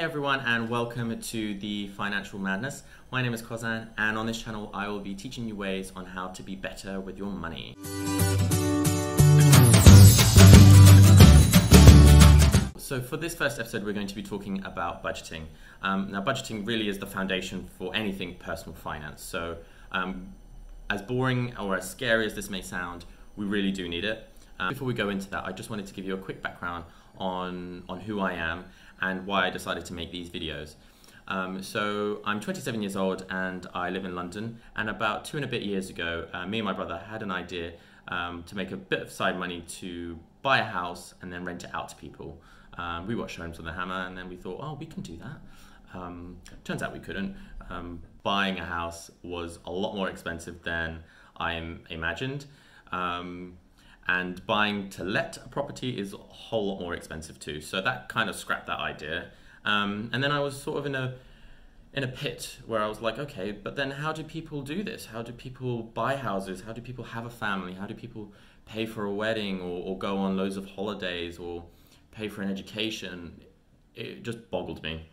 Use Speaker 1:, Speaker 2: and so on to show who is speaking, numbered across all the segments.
Speaker 1: Everyone and welcome to the Financial Madness. My name is Kozan and on this channel I will be teaching you ways on how to be better with your money. So for this first episode we're going to be talking about budgeting. Um, now budgeting really is the foundation for anything personal finance. So um, as boring or as scary as this may sound, we really do need it. Um, before we go into that, I just wanted to give you a quick background on, on who I am and why I decided to make these videos. Um, so I'm 27 years old and I live in London. And about two and a bit years ago, uh, me and my brother had an idea um, to make a bit of side money to buy a house and then rent it out to people. Um, we watched Homes on the Hammer and then we thought, oh, we can do that. Um, turns out we couldn't. Um, buying a house was a lot more expensive than I imagined. And buying to let a property is a whole lot more expensive too. So that kind of scrapped that idea. Um, and then I was sort of in a in a pit where I was like, okay, but then how do people do this? How do people buy houses? How do people have a family? How do people pay for a wedding or, or go on loads of holidays or pay for an education? It just boggled me,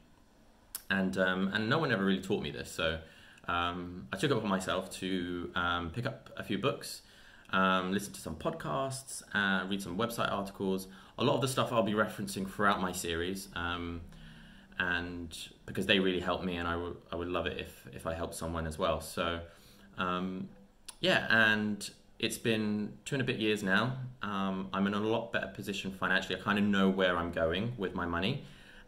Speaker 1: and um, and no one ever really taught me this. So um, I took it upon myself to um, pick up a few books um, listen to some podcasts, uh, read some website articles. A lot of the stuff I'll be referencing throughout my series, um, and because they really helped me, and I, I would love it if, if I helped someone as well. So, um, yeah, and it's been two and a bit years now. Um, I'm in a lot better position financially. I kind of know where I'm going with my money.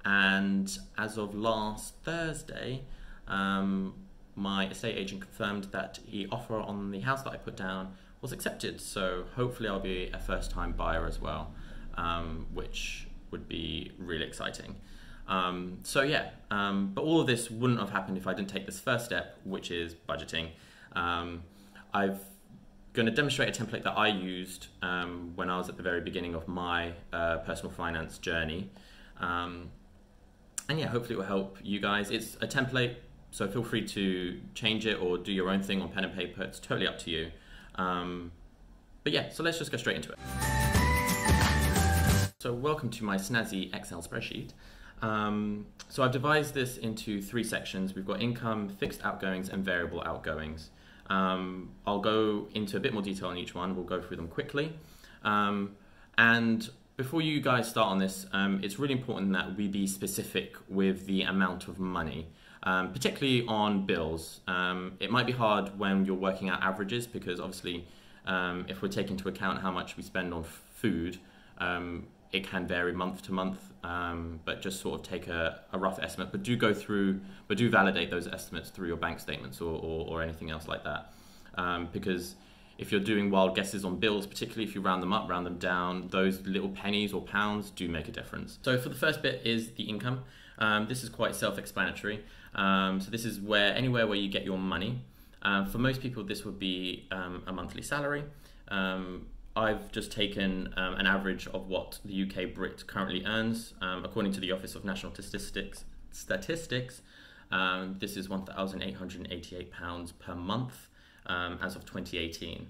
Speaker 1: And as of last Thursday, um, my estate agent confirmed that the offer on the house that I put down was accepted. So hopefully I'll be a first time buyer as well, um, which would be really exciting. Um, so yeah, um, but all of this wouldn't have happened if I didn't take this first step, which is budgeting. Um, I've going to demonstrate a template that I used um, when I was at the very beginning of my uh, personal finance journey. Um, and yeah, hopefully it will help you guys. It's a template, so feel free to change it or do your own thing on pen and paper. It's totally up to you. Um, but yeah, so let's just go straight into it. So welcome to my snazzy Excel spreadsheet. Um, so I've devised this into three sections. We've got income, fixed outgoings, and variable outgoings. Um, I'll go into a bit more detail on each one. We'll go through them quickly. Um, and before you guys start on this, um, it's really important that we be specific with the amount of money um, particularly on bills. Um, it might be hard when you're working out averages because obviously, um, if we're taking into account how much we spend on food, um, it can vary month to month. Um, but just sort of take a, a, rough estimate. But do go through, but do validate those estimates through your bank statements or, or, or anything else like that, um, because if you're doing wild guesses on bills, particularly if you round them up, round them down, those little pennies or pounds do make a difference. So for the first bit is the income. This is quite self-explanatory. Um, so this is where anywhere where you get your money. Um, for most people, this would be um, a monthly salary. Um, I've just taken um, an average of what the UK Brit currently earns, according to the Office of National Statistics. Statistics, this is £1,888 per month as of 2018.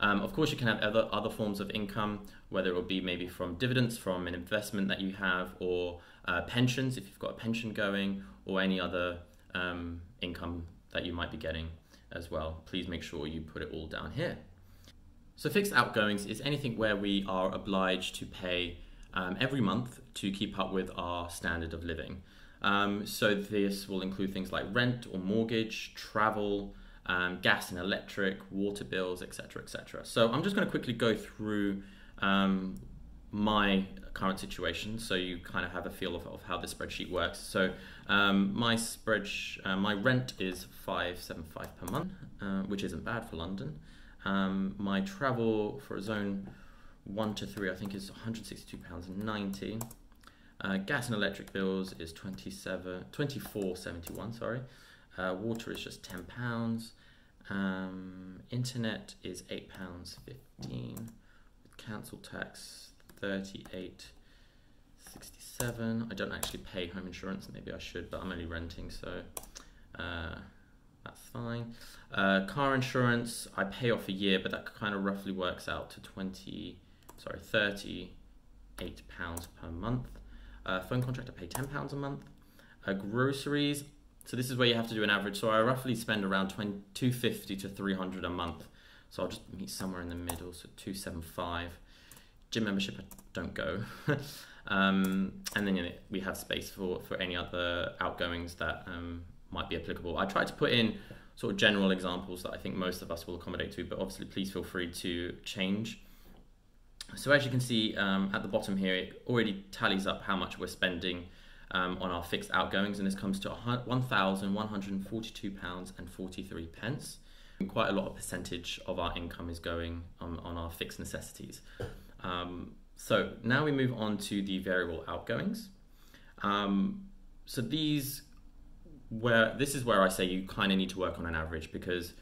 Speaker 1: Um, of course, you can have other other forms of income, whether it will be maybe from dividends from an investment that you have, or uh, pensions if you've got a pension going, or any other um, income that you might be getting as well. Please make sure you put it all down here. So fixed outgoings is anything where we are obliged to pay um, every month to keep up with our standard of living. Um, so this will include things like rent or mortgage, travel, um, gas and electric, water bills, etc., etc. So I'm just going to quickly go through um, my current situation so you kind of have a feel of, of how this spreadsheet works. So um, my spread, uh, my rent is 575 per month, uh, which isn't bad for London. Um, my travel for a zone 1 to 3 I think is 162 pounds and 90. Uh, gas and electric bills is 27 24.71 sorry. Uh, water is just ten pounds. Um, internet is eight pounds fifteen. With council tax thirty eight sixty seven. I don't actually pay home insurance. Maybe I should, but I'm only renting, so uh, that's fine. Uh, car insurance I pay off a year, but that kind of roughly works out to twenty. Sorry, thirty eight pounds per month. Uh, phone contract I pay ten pounds a month. Uh, groceries. So this is where you have to do an average. So I roughly spend around 20, 250 to 300 a month. So I'll just meet somewhere in the middle. So 275. Gym membership, I don't go. um, and then you know, we have space for, for any other outgoings that um, might be applicable. I try to put in sort of general examples that I think most of us will accommodate to, but obviously please feel free to change. So as you can see um, at the bottom here, it already tallies up how much we're spending um, on our fixed outgoings, and this comes to £1,142 and 43 pence. Quite a lot of percentage of our income is going on, on our fixed necessities. Um, so now we move on to the variable outgoings. Um, so these where this is where I say you kind of need to work on an average because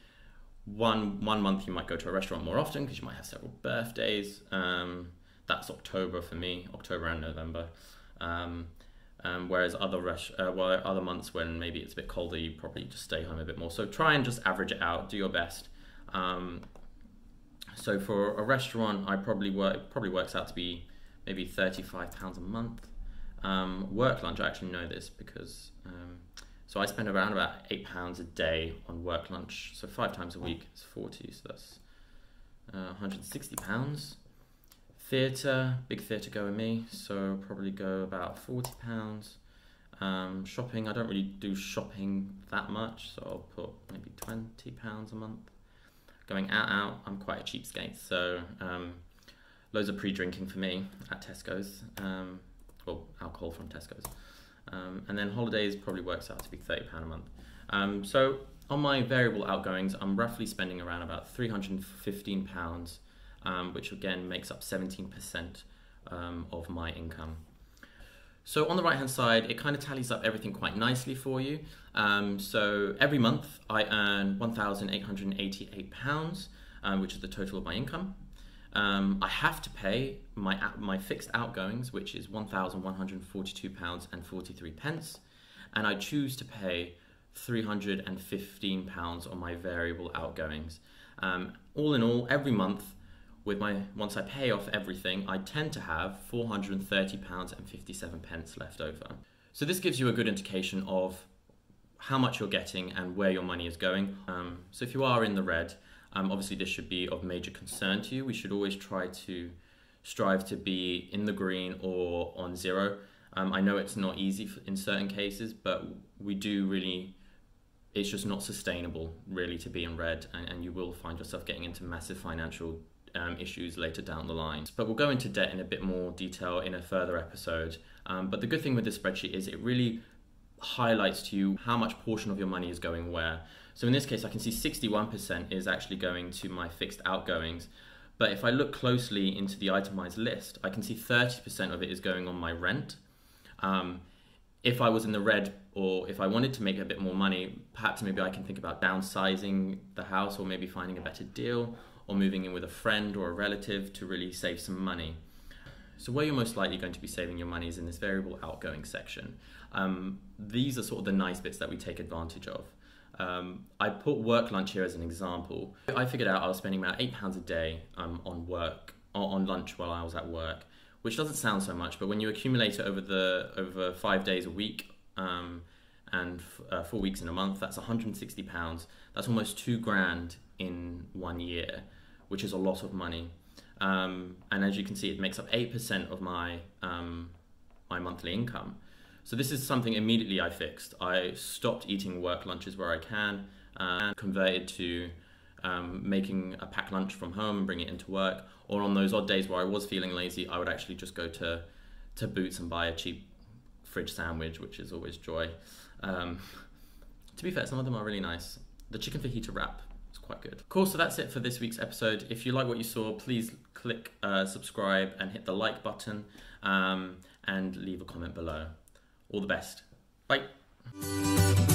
Speaker 1: one one month you might go to a restaurant more often because you might have several birthdays. Um, that's October for me, October and November. Um, um, whereas other res- uh, well, other months when maybe it's a bit colder, you probably just stay home a bit more. So try and just average it out. Do your best. Um, so for a restaurant, I probably work probably works out to be maybe thirty five pounds a month. Um, work lunch, I actually know this because um, so I spend around about eight pounds a day on work lunch. So five times a week is forty. So that's uh, 160 pounds. Theatre, big theatre goer me. So probably go about 40 pounds. Um, shopping, I don't really do shopping that much, so I'll put maybe 20 pounds a month. Going out, out, I'm quite a cheapskate, so um, loads of pre-drinking for me at Tesco's. Um, well, alcohol from Tesco's. Um, and then holidays probably works out to be £30 a month. Um, so on my variable outgoings, I'm roughly spending around about £315, um, which again makes up 17% um, of my income. So on the right hand side, it kind of tallies up everything quite nicely for you. Um, so every month I earn £1,888, um, which is the total of my income. Um, I have to pay my my fixed outgoings, which is one thousand one hundred forty-two pounds and forty-three pence, and I choose to pay three hundred and fifteen pounds on my variable outgoings. Um, all in all, every month, with my once I pay off everything, I tend to have four hundred and thirty pounds and fifty-seven pence left over. So this gives you a good indication of how much you're getting and where your money is going. Um, so if you are in the red, um, obviously, this should be of major concern to you. We should always try to strive to be in the green or on zero. Um, I know it's not easy in certain cases, but we do really, it's just not sustainable really to be in red, and, and you will find yourself getting into massive financial um, issues later down the line. But we'll go into debt in a bit more detail in a further episode. Um, but the good thing with this spreadsheet is it really highlights to you how much portion of your money is going where. So in this case, I can see 61% is actually going to my fixed outgoings. But if I look closely into the itemized list, I can see 30% of it is going on my rent. Um, if I was in the red or if I wanted to make a bit more money, perhaps maybe I can think about downsizing the house or maybe finding a better deal or moving in with a friend or a relative to really save some money. So where you're most likely going to be saving your money is in this variable outgoing section. Um, these are sort of the nice bits that we take advantage of. Um, I put work lunch here as an example. I figured out I was spending about eight pounds a day um, on work on lunch while I was at work, which doesn't sound so much, but when you accumulate it over the over five days a week um, and uh, four weeks in a month, that's 160 pounds. That's almost two grand in one year, which is a lot of money. Um, and as you can see, it makes up eight percent of my um, my monthly income. So this is something immediately I fixed. I stopped eating work lunches where I can uh, and converted to um, making a packed lunch from home and bring it into work. Or on those odd days where I was feeling lazy, I would actually just go to, to Boots and buy a cheap fridge sandwich, which is always joy. Um, to be fair, some of them are really nice. The chicken fajita wrap is quite good. Cool, so that's it for this week's episode. If you like what you saw, please click uh, subscribe and hit the like button um, and leave a comment below. All the best. Bye.